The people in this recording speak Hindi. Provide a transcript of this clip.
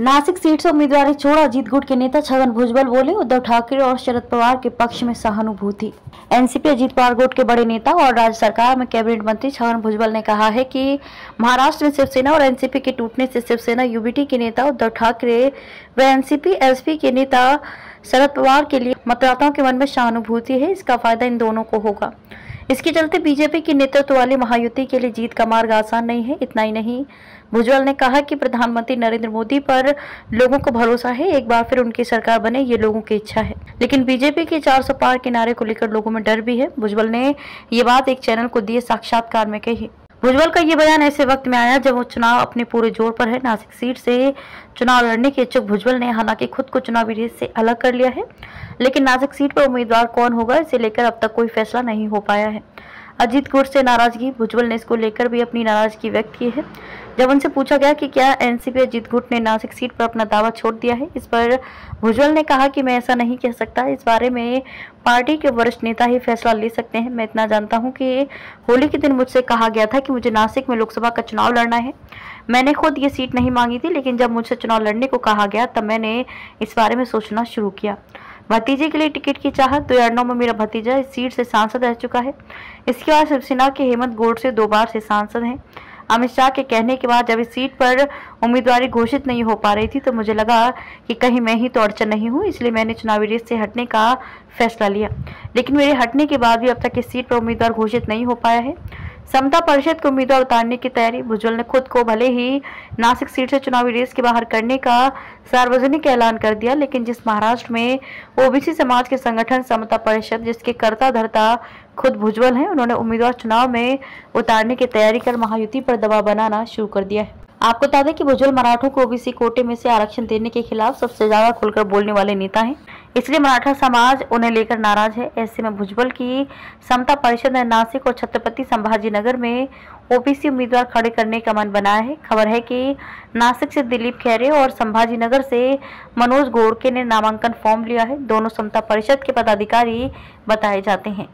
नासिक सीट से उम्मीदवारी छोड़ा। अजीत गुट के नेता छगन भुजबल बोले, उद्धव ठाकरे और शरद पवार के पक्ष में सहानुभूति। एनसीपी अजीत पवार गुट के बड़े नेता और राज्य सरकार में कैबिनेट मंत्री छगन भुजबल ने कहा है कि महाराष्ट्र में शिवसेना और एनसीपी के टूटने से शिवसेना, यूबीटी के नेता, उद्धव ठाकरे व एनसीपी, एसपी के नेता शरद पवार के लिए मतदाताओं के मन में सहानुभूति है। इसका फ़ायदा इन दोनों को होगा। इसके चलते बीजेपी की नेतृत्व वाली महायुति के लिए जीत का मार्ग आसान नहीं है, इतना ही नहीं। भुजबल ने कहा कि प्रधानमंत्री नरेंद्र मोदी पर लोगों को भरोसा है, एक बार फिर उनकी सरकार बने, ये लोगों की इच्छा है। लेकिन बीजेपी के 400 पार किनारे को लेकर लोगों में डर भी है। भुजबल ने ये बात एक चैनल को दिए साक्षात्कार में कही। भुजबल का ये बयान ऐसे वक्त में आया जब वो चुनाव अपने पूरे ज़ोर पर है। नासिक सीट से चुनाव लड़ने के इच्छुक भुजबल ने हालाँकि खुद को चुनावी रेस से अलग कर लिया है, लेकिन नासिक सीट पर उम्मीदवार कौन होगा इसे लेकर अब तक कोई फैसला नहीं हो पाया है। अजीत गुट से नाराज़गी। भुजबल ने इसको लेकर भी अपनी नाराज़गी व्यक्त की है। जब उनसे पूछा गया कि क्या एनसीपी अजीत गुट ने नासिक सीट पर अपना दावा छोड़ दिया है, इस पर भुजबल ने कहा कि मैं ऐसा नहीं कह सकता। इस बारे में पार्टी के वरिष्ठ नेता ही फैसला ले सकते हैं। मैं इतना जानता हूँ कि होली के दिन मुझसे कहा गया था कि मुझे नासिक में लोकसभा का चुनाव लड़ना है। मैंने खुद ये सीट नहीं मांगी थी, लेकिन जब मुझसे चुनाव लड़ने को कहा गया, तब मैंने इस बारे में सोचना शुरू किया। भतीजे के लिए टिकट की चाहत दो हज़ार नौ में मेरा भतीजा इस सीट से सांसद रह चुका है। इसके बाद शिवसेना के हेमंत गोड से दो बार से सांसद हैं। अमित शाह के कहने के बाद जब इस सीट पर उम्मीदवारी घोषित नहीं हो पा रही थी तो मुझे लगा कि कहीं मैं ही तो अड़चन नहीं हूँ, इसलिए मैंने चुनावी रेस से हटने का फैसला लिया। लेकिन मेरे हटने के बाद भी अब तक इस सीट पर उम्मीदवार घोषित नहीं हो पाया है। समता परिषद को उम्मीदवार उतारने की तैयारी। भुजबल ने खुद को भले ही नासिक सीट से चुनावी रेस के बाहर करने का सार्वजनिक ऐलान कर दिया, लेकिन जिस महाराष्ट्र में ओबीसी समाज के संगठन समता परिषद, जिसके कर्ता धरता खुद भुजबल हैं, उन्होंने उम्मीदवार चुनाव में उतारने की तैयारी कर महायुति पर दबाव बनाना शुरू कर दिया है। आपको बता दें कि भुजबल मराठों को ओबीसी कोटे में से आरक्षण देने के खिलाफ सबसे ज़्यादा खुलकर बोलने वाले नेता हैं। इसलिए मराठा समाज उन्हें लेकर नाराज़ है। ऐसे में भुजबल की समता परिषद ने नासिक और छत्रपति संभाजी नगर में ओबीसी उम्मीदवार खड़े करने का मन बनाया है। खबर है कि नासिक से दिलीप खैरे और संभाजी नगर से मनोज गोड़के ने नामांकन फॉर्म लिया है। दोनों समता परिषद के पदाधिकारी बताए जाते हैं।